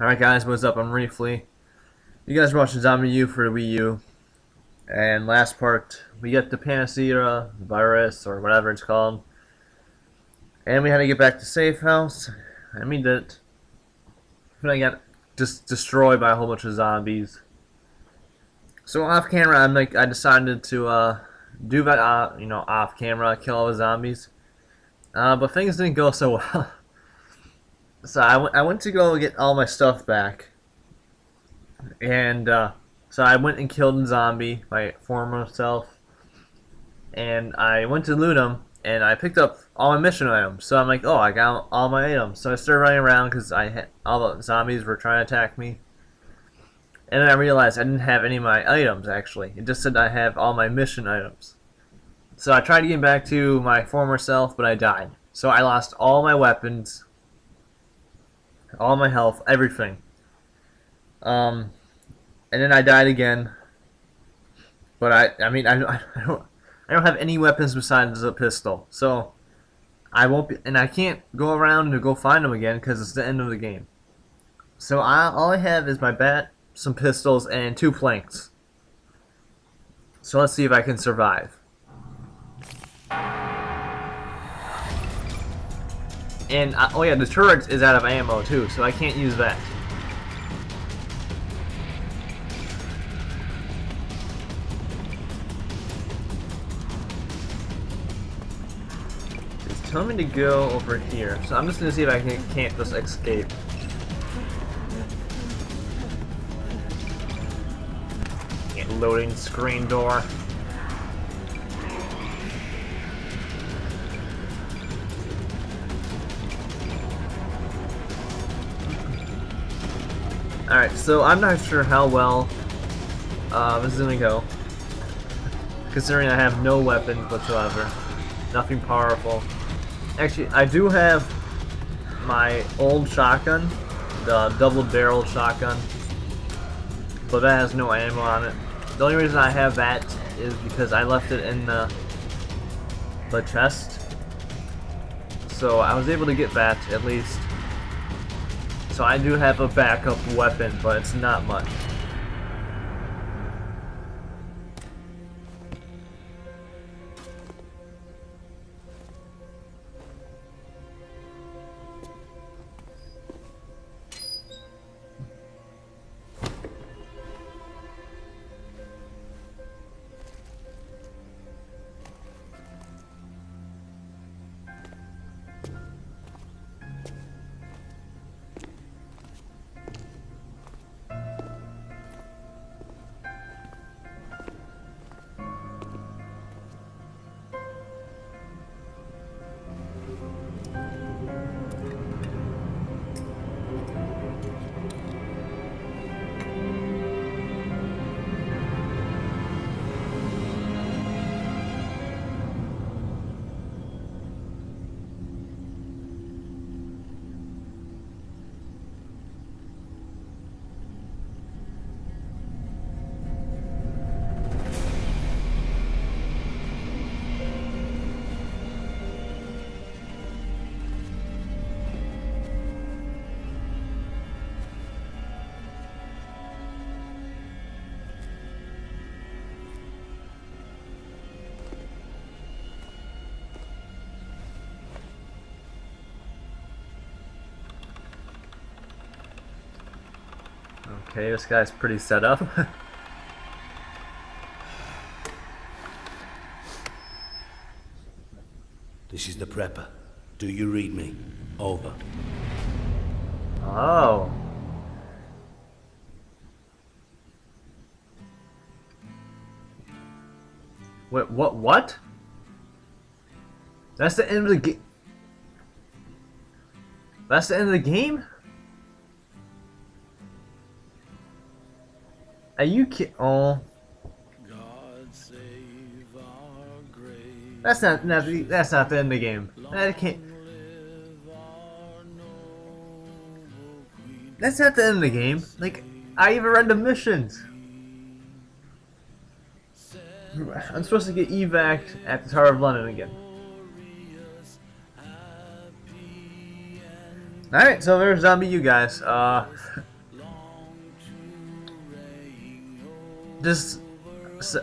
Alright guys, what's up? I'm Refle. You guys are watching ZombiU for the Wii U. And last part, we get the Panacea virus, or whatever it's called. And we had to get back to safe house. I mean that. And I got just destroyed by a whole bunch of zombies. So off camera, I'm like, I decided to uh, do that, uh, you know, off camera, kill all the zombies. Uh, but things didn't go so well. So I, I went to go get all my stuff back. And uh, so I went and killed a zombie, my former self. And I went to loot him, and I picked up all my mission items. So I'm like, oh, I got all my items. So I started running around because I had, all the zombies were trying to attack me. And then I realized I didn't have any of my items, actually. It just said I have all my mission items. So I tried to get back to my former self, but I died. So I lost all my weapons, all my health, everything. Um, and then I died again. But I, I mean, I, I don't, I don't have any weapons besides a pistol. So I won't be, and I can't go around and go find them again because it's the end of the game. So I, all I have is my bat, some pistols, and two planks. So let's see if I can survive. And, uh, oh yeah, the turret is out of ammo too, so I can't use that. It's telling me to go over here, so I'm just gonna see if I can, can't just escape. Loading screen door. Alright, so I'm not sure how well uh, this is gonna go. Considering I have no weapons whatsoever. Nothing powerful. Actually, I do have my old shotgun, the double barrel shotgun, but that has no ammo on it. The only reason I have that is because I left it in the, the chest. So I was able to get that at least. So I do have a backup weapon, but it's not much. Okay, this guy's pretty set up. This is the prepper. Do you read me? Over. oh. Wait, what? What? That's the end of the game. That's the end of the game? Are you kidding? Oh. That's not, not the, that's not the end of the game. That can't. That's not the end of the game. Like, I even read the missions. I'm supposed to get evac at the Tower of London again. Alright, so there's Zombie you guys. Uh, just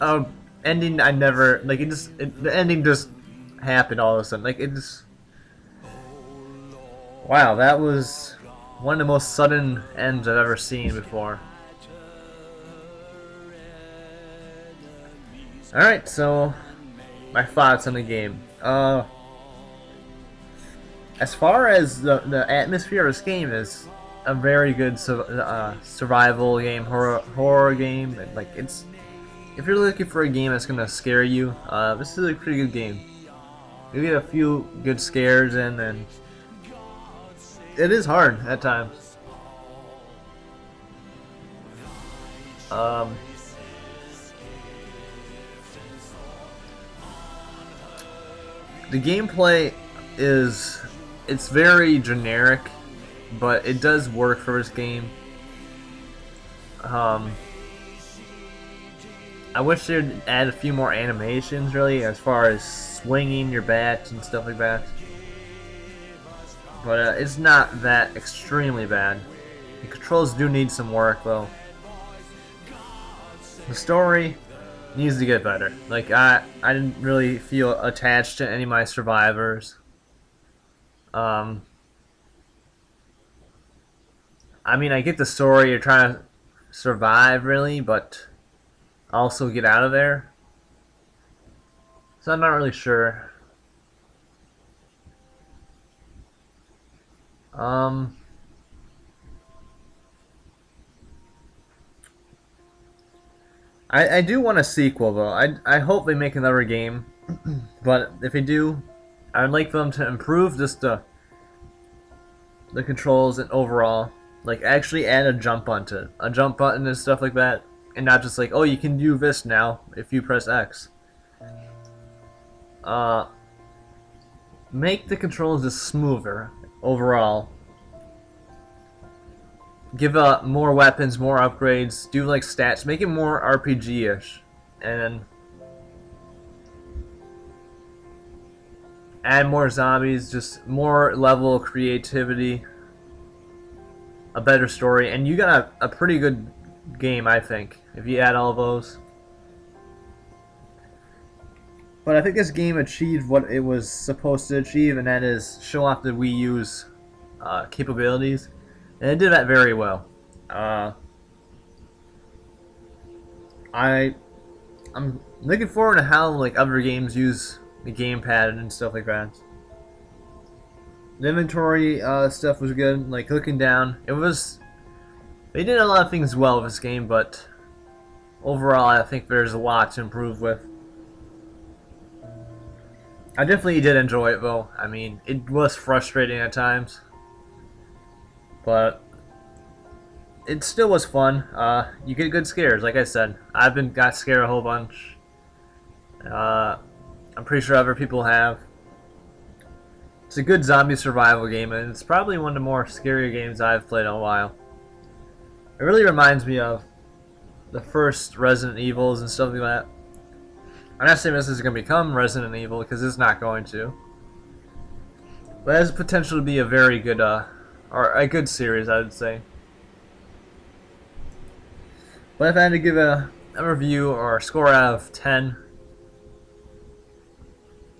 uh, ending I never like it just it, the ending just happened all of a sudden like it just wow that was one of the most sudden ends I've ever seen before. Alright so my thoughts on the game. Uh as far as the, the atmosphere of this game is a very good su uh, survival game, horror horror game. Like it's, if you're looking for a game that's gonna scare you, uh, this is a pretty good game. You get a few good scares in, and it is hard at times. Um, the gameplay is it's very generic but it does work for this game. Um, I wish they'd add a few more animations, really, as far as swinging your bat and stuff like that. But uh, it's not that extremely bad. The controls do need some work, though. The story needs to get better. Like, I, I didn't really feel attached to any of my survivors. Um, I mean, I get the story. You're trying to survive, really, but also get out of there. So I'm not really sure. Um. I, I do want a sequel though. I, I hope they make another game, but if they do, I'd like them to improve just the the controls and overall. Like actually add a jump button, a jump button and stuff like that, and not just like, oh, you can do this now if you press X. Uh, make the controls just smoother overall. Give uh, more weapons, more upgrades, do like stats, make it more RPG-ish, and add more zombies, just more level creativity a better story, and you got a, a pretty good game, I think, if you add all those. But I think this game achieved what it was supposed to achieve, and that is show off the Wii U's uh, capabilities, and it did that very well. Uh, I I'm looking forward to how like other games use the gamepad and stuff like that. The inventory uh, stuff was good. Like looking down, it was. They did a lot of things well with this game, but overall, I think there's a lot to improve with. I definitely did enjoy it though. I mean, it was frustrating at times, but it still was fun. Uh, you get good scares, like I said. I've been got scared a whole bunch. Uh, I'm pretty sure other people have. It's a good zombie survival game, and it's probably one of the more scarier games I've played in a while. It really reminds me of the first Resident Evils and stuff like that. I'm not saying this is going to become Resident Evil, because it's not going to. But it has potential to be a very good, uh, or a good series, I would say. But if I had to give a, a review or a score out of 10,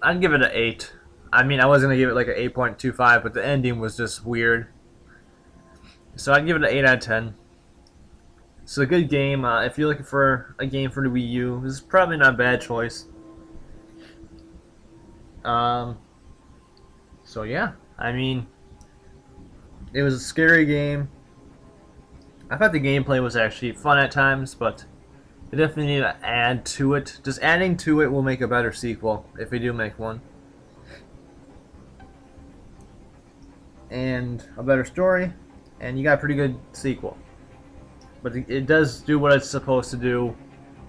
I'd give it an 8. I mean, I was gonna give it like an 8.25, but the ending was just weird. So I'd give it an 8 out of 10. It's a good game. Uh, if you're looking for a game for the Wii U, this is probably not a bad choice. Um. So yeah, I mean, it was a scary game. I thought the gameplay was actually fun at times, but they definitely need to add to it. Just adding to it will make a better sequel if we do make one. And a better story, and you got a pretty good sequel. But it does do what it's supposed to do,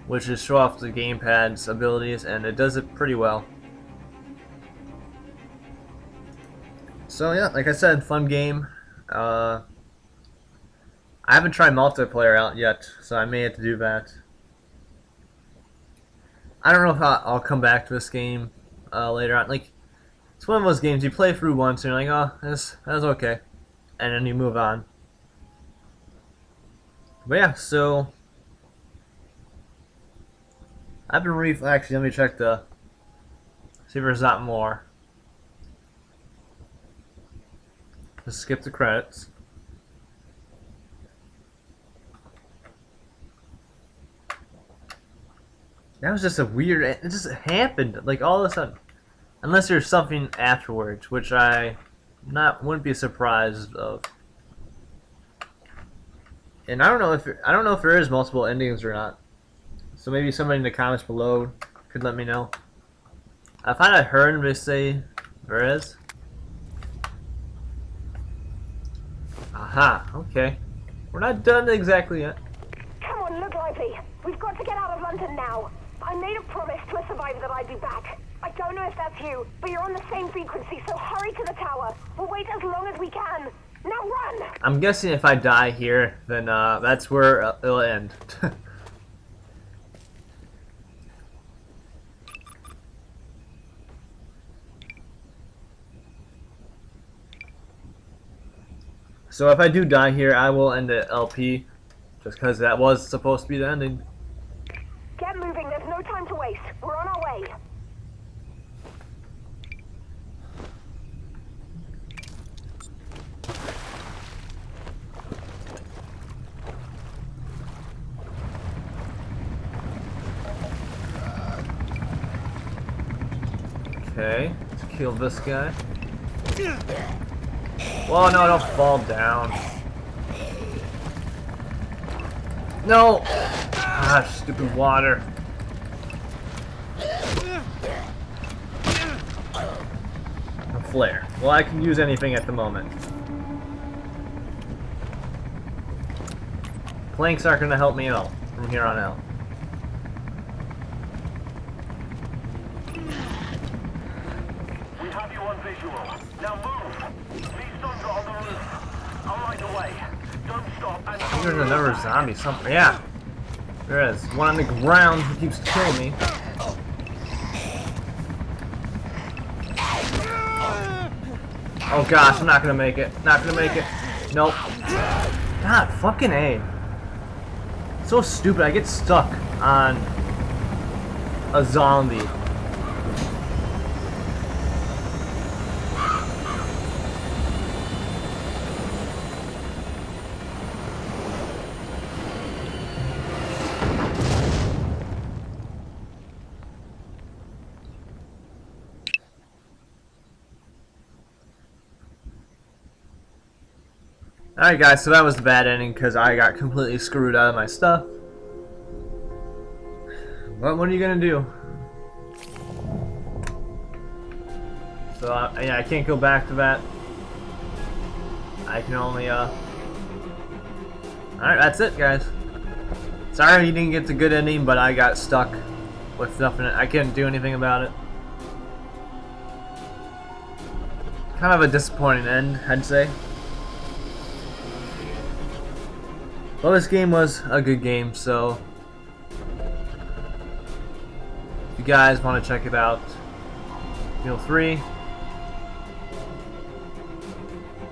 which is show off the gamepad's abilities, and it does it pretty well. So yeah, like I said, fun game. Uh, I haven't tried multiplayer out yet, so I may have to do that. I don't know if I'll, come back to this game uh, later on. Like, it's one of those games you play through once and you're like, oh, that's, that's okay. And then you move on. But yeah, so I've been re actually let me check the see if there's not more. Just skip the credits. That was just a weird. It just happened like all of a sudden, unless there's something afterwards, which I not wouldn't be surprised of. And I don't know if I don't know if there is multiple endings or not. So maybe somebody in the comments below could let me know. I find I heard him say there is. Aha, okay. We're not done exactly yet. Come on, look lively. We've got to get out of London now. I made a promise to a survivor that I'd be back. Don't know if that's you, but you're on the same frequency, so hurry to the tower. We'll wait as long as we can. Now run! I'm guessing if I die here, then uh, that's where it'll end. so if I do die here, I will end the LP, just because that was supposed to be the ending. Get moving, there's no time to waste. We're on our way. Okay, let's kill this guy. Whoa, no, don't fall down. No! Ah, stupid water. A flare. Well, I can use anything at the moment. Planks aren't going to help me at all from here on out. Visual. Now move. Leave Sandra on the roof. I'm right away. Don't stop and I think There's another zombie somewhere. Yeah. There is. One on the ground who keeps killing me. Oh gosh, I'm not gonna make it. Not gonna make it. Nope. God, fucking A. So stupid. I get stuck on a zombie. Alright guys, so that was the bad ending because I got completely screwed out of my stuff. But what are you gonna do? So uh, yeah, I can't go back to that. I can only uh. Alright, that's it guys. Sorry you didn't get the good ending, but I got stuck with nothing. I couldn't do anything about it. Kind of a disappointing end, I'd say. Well, this game was a good game, so if you guys want to check it out, feel free.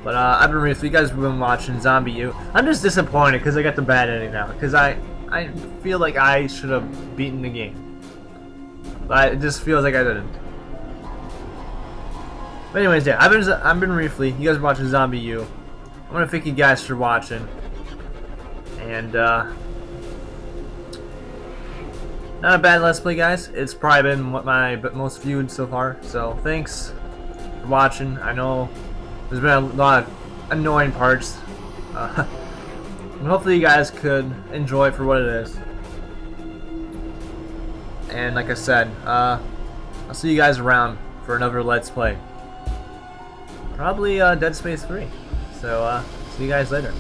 But uh, I've been really, you guys have been watching ZombiU. I'm just disappointed because I got the bad ending now. Because I, I feel like I should have beaten the game. But it just feels like I didn't. But anyways, yeah, I've been, I've been Refle. You guys are watching ZombiU. I want to thank you guys for watching. And, uh, not a bad Let's Play, guys. It's probably been what my most viewed so far. So, thanks for watching. I know there's been a lot of annoying parts. Uh, and hopefully you guys could enjoy it for what it is. And like I said, uh, I'll see you guys around for another Let's Play. Probably uh, Dead Space 3. So, uh, see you guys later.